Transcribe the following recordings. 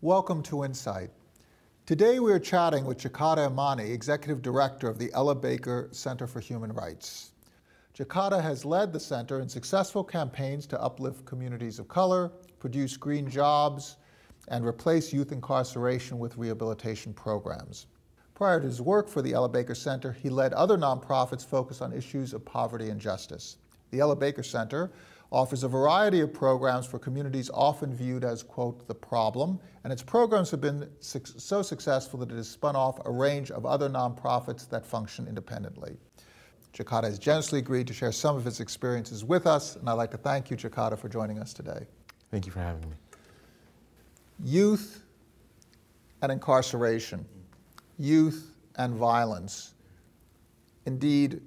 Welcome to Insight. Today we are chatting with Jakada Imani, Executive Director of the Ella Baker Center for Human Rights. Jakada has led the center in successful campaigns to uplift communities of color, produce green jobs, and replace youth incarceration with rehabilitation programs. Prior to his work for the Ella Baker Center, he led other nonprofits focused on issues of poverty and justice. The Ella Baker Center offers a variety of programs for communities often viewed as, quote, the problem, and its programs have been su so successful that it has spun off a range of other nonprofits that function independently. Jakada has generously agreed to share some of his experiences with us, and I'd like to thank you, Jakada, for joining us today. Thank you for having me. Youth and incarceration, youth and violence, indeed,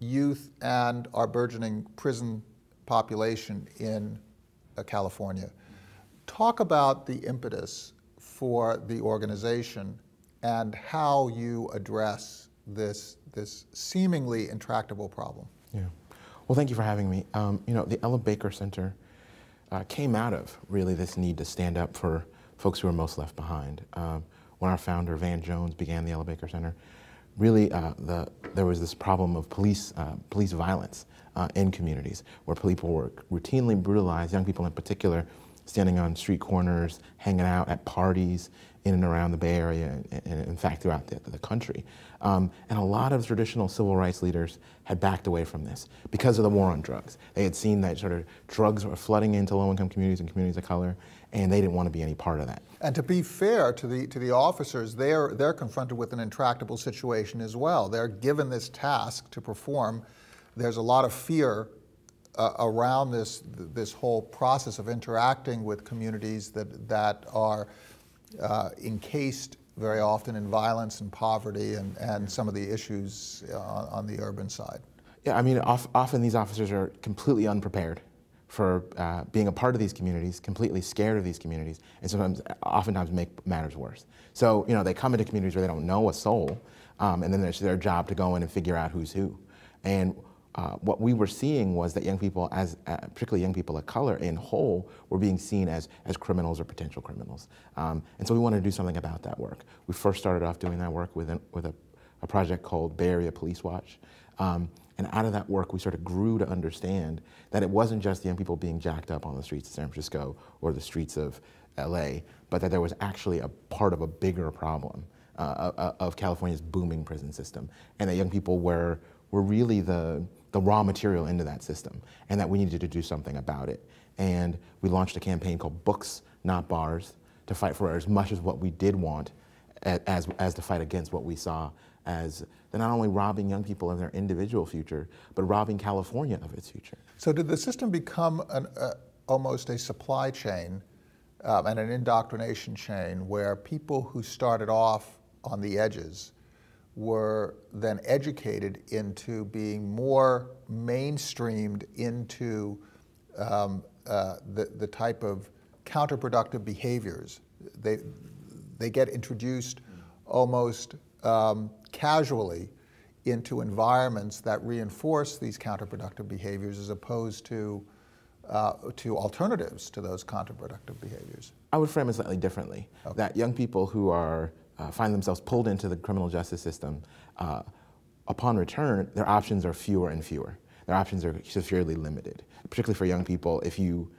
youth and our burgeoning prison population in uh, California. Talk about the impetus for the organization and how you address this, this seemingly intractable problem. Yeah. Well, thank you for having me. Um, you know, the Ella Baker Center uh, came out of really this need to stand up for folks who are most left behind. Um, when our founder, Van Jones, began the Ella Baker Center, really uh, the, there was this problem of police, uh, police violence uh, in communities where people were routinely brutalized, young people in particular, standing on street corners, hanging out at parties in and around the Bay Area, and, in fact throughout the, the country. Um, and a lot of traditional civil rights leaders had backed away from this because of the war on drugs. They had seen that sort of drugs were flooding into low-income communities and communities of color, and they didn't want to be any part of that. And to be fair to the to the officers, they're they're confronted with an intractable situation as well. They're given this task to perform. There's a lot of fear uh, around this this whole process of interacting with communities that that are uh, encased very often in violence and poverty and, and some of the issues on, on the urban side. Yeah, I mean, often these officers are completely unprepared for uh, being a part of these communities, completely scared of these communities, and sometimes, oftentimes, make matters worse. So, you know, they come into communities where they don't know a soul, um, and then it's their job to go in and figure out who's who. And uh, what we were seeing was that young people, as uh, particularly young people of color in whole, were being seen as, as criminals or potential criminals. Um, and so we wanted to do something about that work. We first started off doing that work with, an, with a, a project called Bay Area Police Watch. Um, and out of that work, we sort of grew to understand that it wasn't just young people being jacked up on the streets of San Francisco or the streets of LA, but that there was actually a part of a bigger problem uh, uh, uh, of California's booming prison system. And that young people were, were really the, the raw material into that system, and that we needed to do something about it. And we launched a campaign called Books, Not Bars, to fight for as much as what we did want as, as to fight against what we saw as they're not only robbing young people of their individual future, but robbing California of its future. So did the system become an, uh, almost a supply chain um, and an indoctrination chain where people who started off on the edges were then educated into being more mainstreamed into um, uh, the, the type of counterproductive behaviors. They, they get introduced almost um, casually into environments that reinforce these counterproductive behaviors as opposed to uh, to alternatives to those counterproductive behaviors? I would frame it slightly differently. Okay. That young people who are uh, find themselves pulled into the criminal justice system, uh, upon return, their options are fewer and fewer. Their options are severely limited, particularly for young people. If you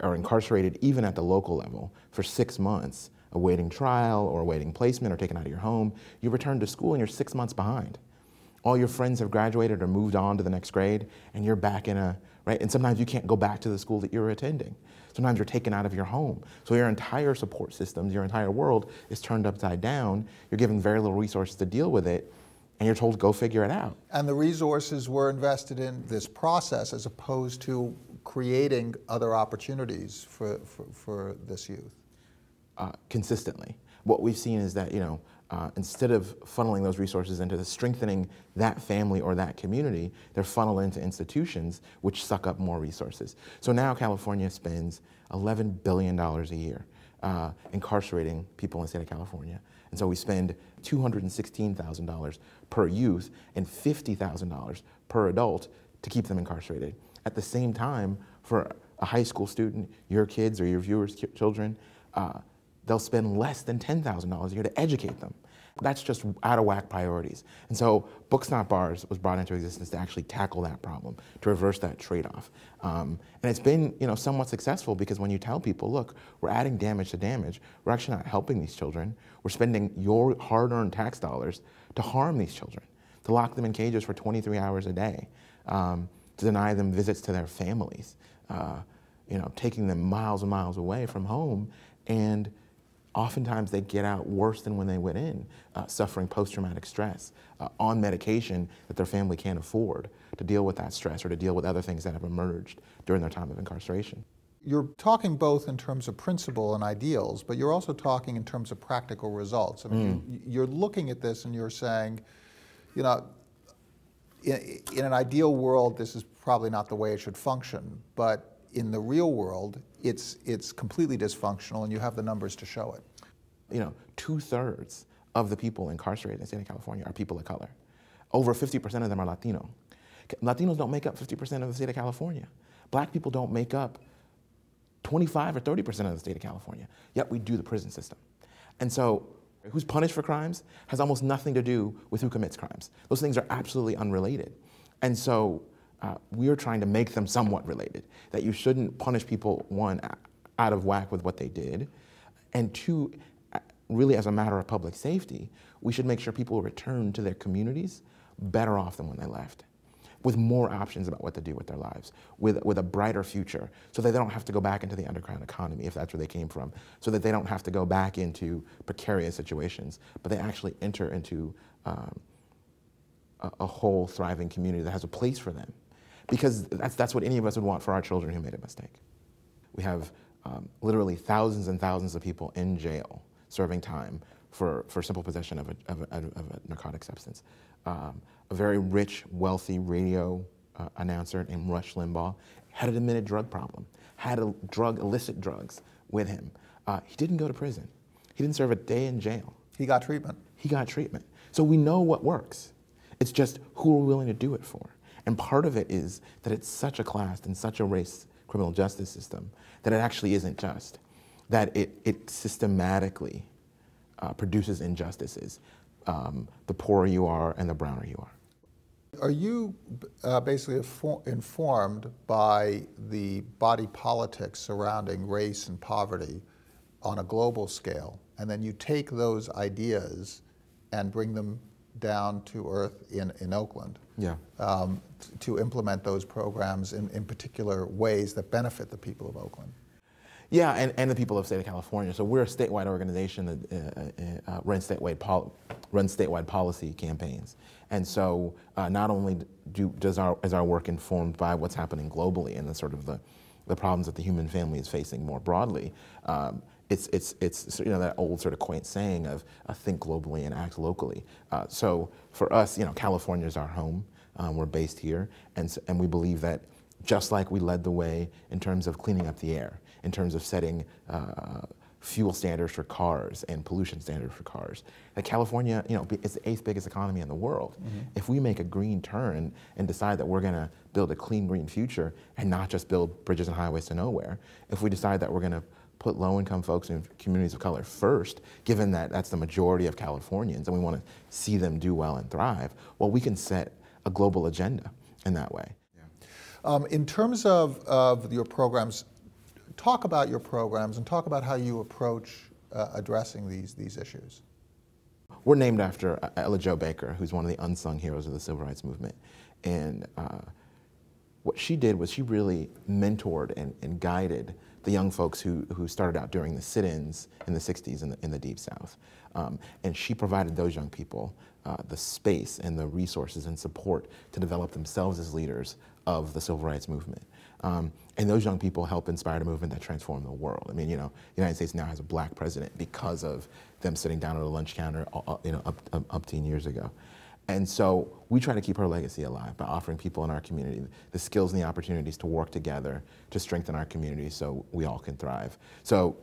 are incarcerated even at the local level for six months, awaiting trial or awaiting placement or taken out of your home, you return to school and you're six months behind. All your friends have graduated or moved on to the next grade and you're back in a, right? And sometimes you can't go back to the school that you're attending. Sometimes you're taken out of your home. So your entire support systems, your entire world is turned upside down. You're given very little resources to deal with it and you're told go figure it out. And the resources were invested in this process as opposed to creating other opportunities for, for, for this youth uh, consistently. What we've seen is that, you know, uh, instead of funneling those resources into strengthening that family or that community, they're funneled into institutions which suck up more resources. So now California spends $11 billion a year uh, incarcerating people in the state of California. And so we spend $216,000 per youth and $50,000 per adult to keep them incarcerated. At the same time, for a high school student, your kids or your viewers' children, uh, they'll spend less than $10,000 a year to educate them. That's just out of whack priorities. And so Books Not Bars was brought into existence to actually tackle that problem, to reverse that trade-off. Um, and it's been you know, somewhat successful because when you tell people, look, we're adding damage to damage, we're actually not helping these children. We're spending your hard-earned tax dollars to harm these children, to lock them in cages for 23 hours a day, um, to deny them visits to their families, uh, you know, taking them miles and miles away from home and oftentimes they get out worse than when they went in, uh, suffering post-traumatic stress, uh, on medication that their family can't afford to deal with that stress or to deal with other things that have emerged during their time of incarceration. You're talking both in terms of principle and ideals, but you're also talking in terms of practical results. I mean, mm. you, are looking at this and you're saying, you know, in, in an ideal world, this is probably not the way it should function, but in the real world, it's, it's completely dysfunctional and you have the numbers to show it. You know, two thirds of the people incarcerated in the state of California are people of color. Over 50% of them are Latino. Latinos don't make up 50% of the state of California. Black people don't make up 25 or 30% of the state of California, yet we do the prison system. And so who's punished for crimes has almost nothing to do with who commits crimes. Those things are absolutely unrelated. And so uh, we are trying to make them somewhat related. That you shouldn't punish people, one, out of whack with what they did, and two, really as a matter of public safety, we should make sure people return to their communities better off than when they left, with more options about what to do with their lives, with, with a brighter future, so that they don't have to go back into the underground economy if that's where they came from, so that they don't have to go back into precarious situations, but they actually enter into um, a, a whole thriving community that has a place for them because that's, that's what any of us would want for our children who made a mistake. We have um, literally thousands and thousands of people in jail serving time for, for simple possession of a, of a, of a narcotic substance. Um, a very rich, wealthy radio uh, announcer named Rush Limbaugh had an admitted drug problem, had a drug, illicit drugs with him. Uh, he didn't go to prison. He didn't serve a day in jail. He got treatment. He got treatment. So we know what works. It's just who are we willing to do it for. And part of it is that it's such a class and such a race criminal justice system that it actually isn't just, that it, it systematically uh, produces injustices. Um, the poorer you are and the browner you are. Are you uh, basically informed by the body politics surrounding race and poverty on a global scale, and then you take those ideas and bring them down to earth in, in Oakland yeah. Um, to implement those programs in, in particular ways that benefit the people of Oakland. Yeah, and, and the people of the state of California. So we're a statewide organization that uh, uh, uh runs, statewide pol- runs statewide policy campaigns. And so uh, not only do, does our, is our work informed by what's happening globally and the sort of the, the problems that the human family is facing more broadly, um, it's, it's, it's you know, that old sort of quaint saying of uh, think globally and act locally. Uh, so for us, you know, California is our home. Um, we're based here, and, and we believe that just like we led the way in terms of cleaning up the air, in terms of setting uh, fuel standards for cars and pollution standards for cars. That California, you know, is the eighth biggest economy in the world. Mm -hmm. If we make a green turn and decide that we're going to build a clean green future and not just build bridges and highways to nowhere, if we decide that we're going to put low-income folks in communities of color first, given that that's the majority of Californians and we want to see them do well and thrive, well, we can set a global agenda in that way. Um, in terms of, of your programs, talk about your programs and talk about how you approach uh, addressing these, these issues. We're named after Ella Jo Baker, who's one of the unsung heroes of the civil rights movement. And uh, what she did was she really mentored and, and guided the young folks who, who started out during the sit-ins in the 60s in the, in the Deep South. Um, and she provided those young people uh, the space and the resources and support to develop themselves as leaders of the civil rights movement. Um, and those young people help inspire a movement that transformed the world. I mean, you know, the United States now has a black president because of them sitting down at a lunch counter, uh, uh, you know, up, up, up teen years ago. And so we try to keep her legacy alive by offering people in our community the skills and the opportunities to work together to strengthen our community so we all can thrive. So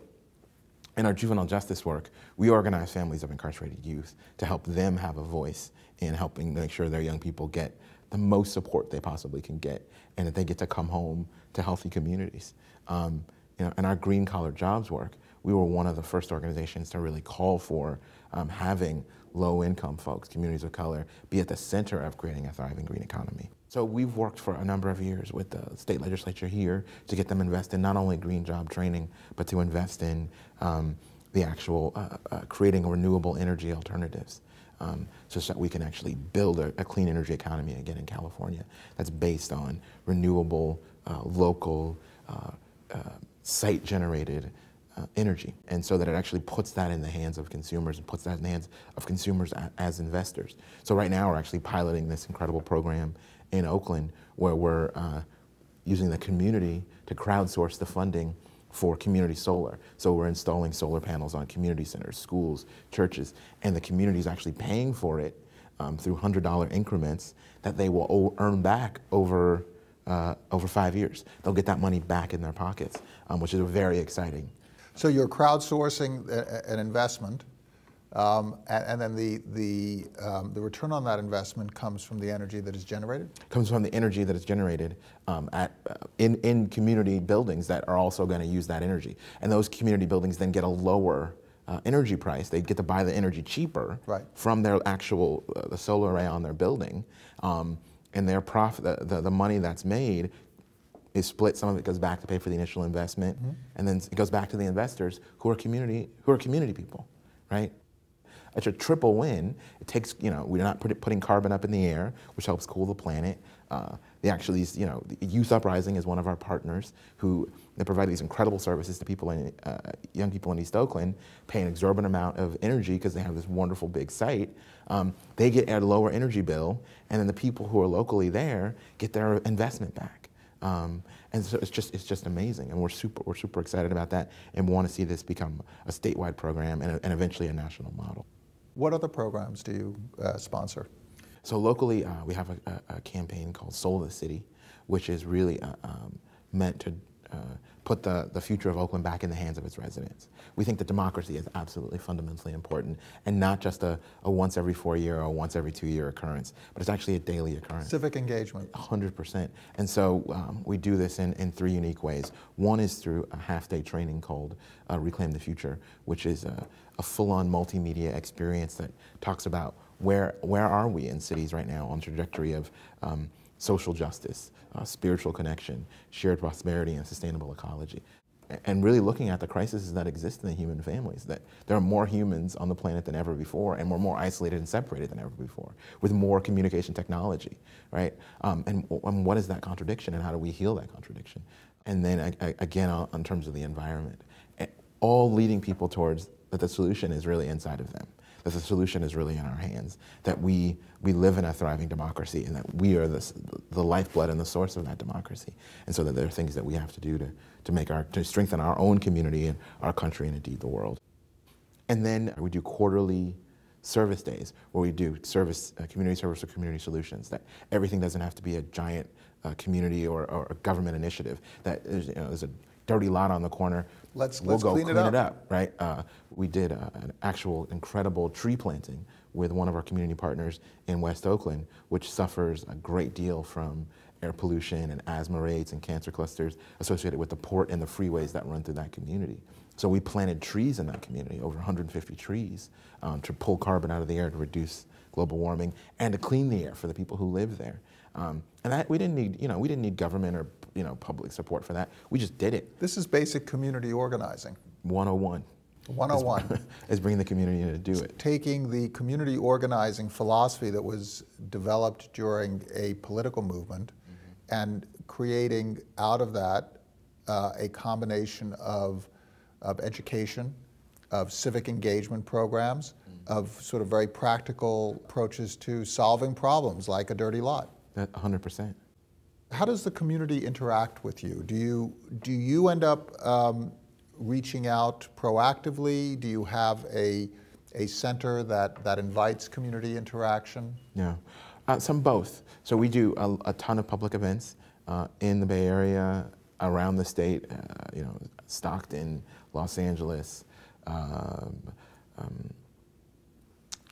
in our juvenile justice work, we organize families of incarcerated youth to help them have a voice in helping make sure their young people get the most support they possibly can get and that they get to come home to healthy communities. Um, you know, in our green collar jobs work, we were one of the first organizations to really call for um, having low income folks, communities of color, be at the center of creating a thriving green economy. So we've worked for a number of years with the state legislature here to get them invested in not only green job training, but to invest in um, the actual uh, uh, creating renewable energy alternatives. Um, so that we can actually build a, a, clean energy economy again in California that's based on renewable, uh, local, uh, uh, site generated uh, energy, and so that it actually puts that in the hands of consumers and puts that in the hands of consumers as investors. So right now we're actually piloting this incredible program in Oakland where we're uh, using the community to crowdsource the funding for community solar. So we're installing solar panels on community centers, schools, churches, and the community is actually paying for it um, through $100 increments that they will earn back over, uh, over five years. They'll get that money back in their pockets, um, which is very exciting. So you're crowdsourcing an investment, um, and, and, then the the um, the return on that investment comes from the energy that is generated. Comes from the energy that is generated um, at uh, in in community buildings that are also going to use that energy, and those community buildings then get a lower. Uh, energy price. They get to buy the energy cheaper right. from their actual uh, the solar array on their building, um, and their profit, the, the, the money that's made is split. Some of it goes back to pay for the initial investment, mm-hmm. and then it goes back to the investors who are community who are community people, right? It's a triple win. It takes you know we're not put, putting carbon up in the air, which helps cool the planet. Uh, they actually, you know, Youth Uprising is one of our partners who they provide these incredible services to people in uh, young people in East Oakland, pay an exorbitant amount of energy because they have this wonderful big site. Um, they get a lower energy bill, and then the people who are locally there get their investment back. Um, and so it's just it's just amazing, and we're super we're super excited about that, and want to see this become a statewide program and, and eventually a national model. What other programs do you uh, sponsor? So locally, uh, we have a, a, campaign called Soul of the City, which is really uh, um, meant to uh, put the, the future of Oakland back in the hands of its residents. We think that democracy is absolutely fundamentally important and not just a, a once every four year or once every two year occurrence, but it's actually a daily occurrence. Civic engagement. 100%. And so um, we do this in, in three unique ways. One is through a half day training called uh, Reclaim the Future, which is a, a full on multimedia experience that talks about where, where are we in cities right now on trajectory of um, social justice, uh, spiritual connection, shared prosperity, and sustainable ecology. And really looking at the crises that exist in the human families, that there are more humans on the planet than ever before, and we're more isolated and separated than ever before, with more communication technology, right? Um, and, and what is that contradiction, and how do we heal that contradiction? And then again, in terms of the environment, all leading people towards that the solution is really inside of them that the solution is really in our hands, that we, we live in a thriving democracy and that we are the, the lifeblood and the source of that democracy. And so that there are things that we have to do to, to, make our, to strengthen our own community and our country and indeed the world. And then we do quarterly service days where we do service, uh, community service or community solutions, that everything doesn't have to be a giant uh, community or, or a government initiative, that there's, you know, there's a dirty lot on the corner. Let's, we'll let's go clean, clean it, up. it up, right? Uh, we did uh, an actual incredible tree planting with one of our community partners in West Oakland, which suffers a great deal from air pollution and asthma rates and cancer clusters associated with the port and the freeways that run through that community. So we planted trees in that community, over 150 trees, um, to pull carbon out of the air to reduce global warming and to clean the air for the people who live there. Um, and that we didn't need, you know, we didn't need government or you know public support for that. We just did it. This is basic community organizing. 101. 101 is, is bringing the community to do it. Taking the community organizing philosophy that was developed during a political movement mm-hmm. and creating out of that uh, a combination of, of education, of civic engagement programs, mm-hmm. of sort of very practical approaches to solving problems like a dirty lot. That 100%. How does the community interact with you? Do you, do you end up um, reaching out proactively? Do you have a, a center that, that invites community interaction? Yeah, uh, some both. So we do a, a ton of public events uh, in the Bay Area, around the state, uh, you know, Stockton, Los Angeles, um, um,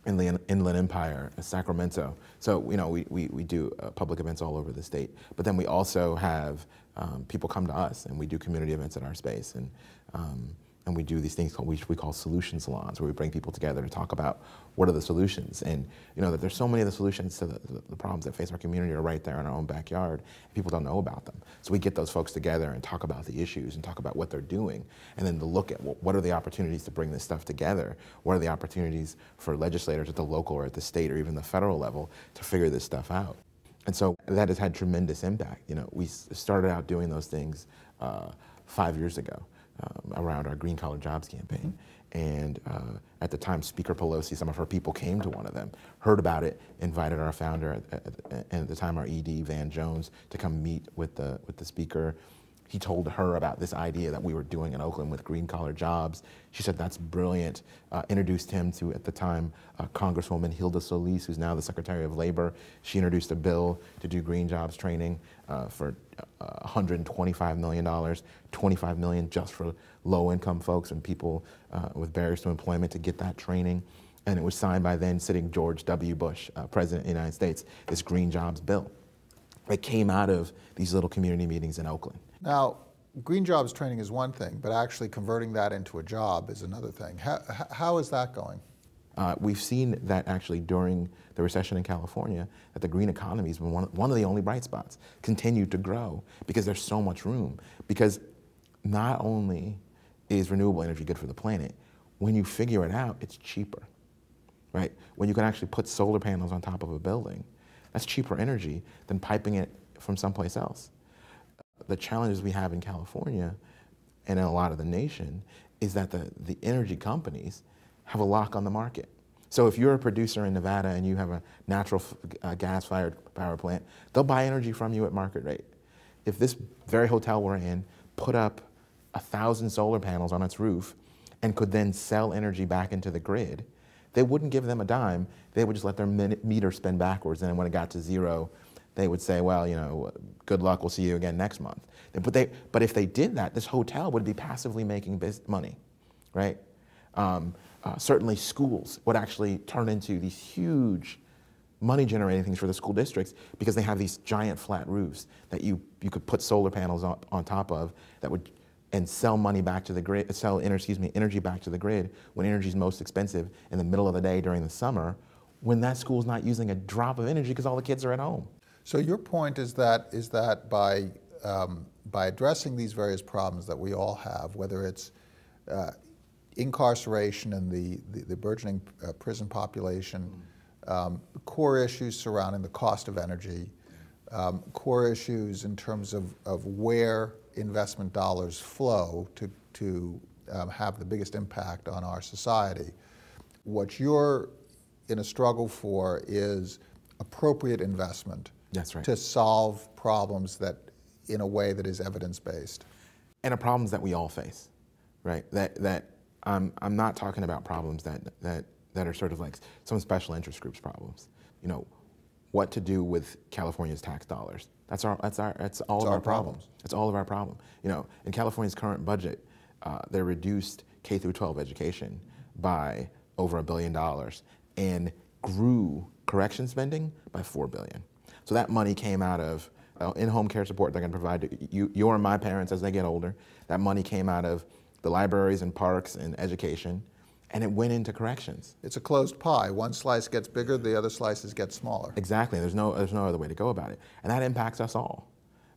in the Inland Empire, Sacramento. So, you know, we, we, we do uh, public events all over the state. But then we also have um, people come to us and we do community events in our space. And, um, and we do these things called we, we call solution salons where we bring people together to talk about what are the solutions. And you know that there's so many of the solutions to the, the, problems that face our community are right there in our own backyard and people don't know about them. So we get those folks together and talk about the issues and talk about what they're doing and then to look at what, what are the opportunities to bring this stuff together? What are the opportunities for legislators at the local or at the state or even the federal level to figure this stuff out? And so that has had tremendous impact. You know we started out doing those things uh, five years ago um, around our Green Collar Jobs campaign. And uh, at the time, Speaker Pelosi, some of her people came to one of them, heard about it, invited our founder, at, at, and at the time our ED, Van Jones, to come meet with the, with the speaker he told her about this idea that we were doing in Oakland with green collar jobs. She said, that's brilliant. Uh, introduced him to, at the time, uh, Congresswoman Hilda Solis, who's now the Secretary of Labor. She introduced a bill to do green jobs training uh, for $125 million, 25 million just for low income folks and people uh, with barriers to employment to get that training. And it was signed by then sitting George W. Bush, uh, President of the United States, this green jobs bill. It came out of these little community meetings in Oakland. Now, green jobs training is one thing, but actually converting that into a job is another thing. How, how is that going? Uh, we've seen that actually during the recession in California, that the green economy has been one, one of the only bright spots, continued to grow because there's so much room. Because not only is renewable energy good for the planet, when you figure it out, it's cheaper, right? When you can actually put solar panels on top of a building, that's cheaper energy than piping it from someplace else the challenges we have in California and in a lot of the nation is that the, the energy companies have a lock on the market. So if you're a producer in Nevada and you have a natural uh, gas-fired power plant, they'll buy energy from you at market rate. If this very hotel we're in put up a thousand solar panels on its roof and could then sell energy back into the grid, they wouldn't give them a dime. They would just let their meter spin backwards, and when it got to zero, they would say, well, you know, good luck, we'll see you again next month. But, they, but if they did that, this hotel would be passively making money, right? Um, uh, certainly schools would actually turn into these huge money generating things for the school districts because they have these giant flat roofs that you, you could put solar panels on, on top of that would and sell money back to the grid, sell excuse me, energy back to the grid when energy is most expensive in the middle of the day during the summer when that school's not using a drop of energy because all the kids are at home. So your point is that is that by um, by addressing these various problems that we all have, whether it's uh, incarceration and the, the, the burgeoning uh, prison population, um, core issues surrounding the cost of energy, um, core issues in terms of, of where investment dollars flow to, to um, have the biggest impact on our society. What you're in a struggle for is appropriate investment that's right. to solve problems that in a way that is evidence-based. And the problems that we all face, right? That, that um, I'm not talking about problems that, that, that are sort of like some special interest groups problems. You know, what to do with California's tax dollars. That's, our, that's, our, that's all it's of our, our problems. problems. That's all of our problem. You know, in California's current budget, uh, they reduced K through 12 education by over a billion dollars and grew correction spending by four billion. So that money came out of uh, in-home care support they're going to provide to you, your and my parents as they get older. That money came out of the libraries and parks and education, and it went into corrections. It's a closed pie. One slice gets bigger, the other slices get smaller. Exactly. There's no, there's no other way to go about it. And that impacts us all,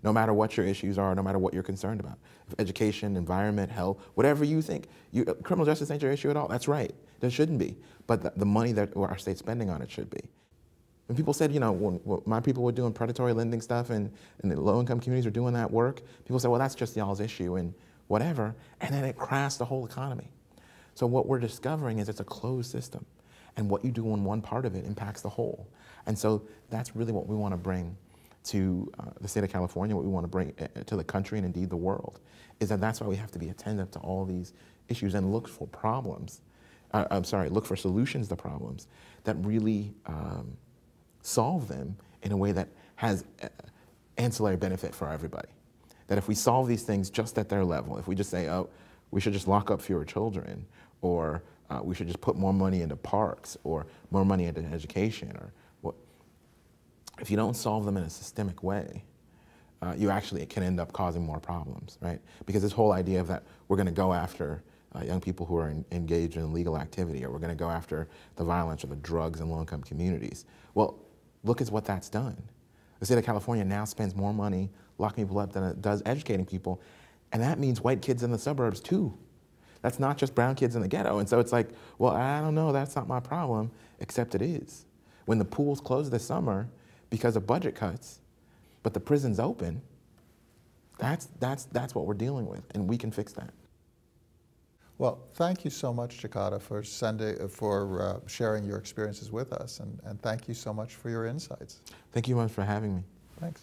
no matter what your issues are, no matter what you're concerned about. Education, environment, health, whatever you think. You, criminal justice ain't your issue at all. That's right. There shouldn't be. But the, the money that our state's spending on it should be. When people said, you know, when, when my people were doing predatory lending stuff and, and the low-income communities are doing that work, people said, well, that's just y'all's issue and whatever. And then it crashed the whole economy. So what we're discovering is it's a closed system. And what you do in one part of it impacts the whole. And so that's really what we want to bring to uh, the state of California, what we want to bring uh, to the country and indeed the world, is that that's why we have to be attentive to all these issues and look for problems. Uh, I'm sorry, look for solutions to problems that really um, solve them in a way that has uh, ancillary benefit for everybody. That if we solve these things just at their level, if we just say, oh, we should just lock up fewer children, or uh, we should just put more money into parks, or more money into education, or what, if you don't solve them in a systemic way, uh, you actually can end up causing more problems, right? Because this whole idea of that we're going to go after uh, young people who are in, engaged in illegal activity, or we're going to go after the violence or the drugs in low-income communities. Well, look at what that's done. The state of California now spends more money locking people up than it does educating people, and that means white kids in the suburbs too. That's not just brown kids in the ghetto. And so it's like, well, I don't know, that's not my problem, except it is. When the pools close this summer because of budget cuts, but the prison's open, that's, that's, that's what we're dealing with, and we can fix that. Well, thank you so much, Jakada, for, sending, for uh, sharing your experiences with us, and, and thank you so much for your insights. Thank you much for having me. Thanks.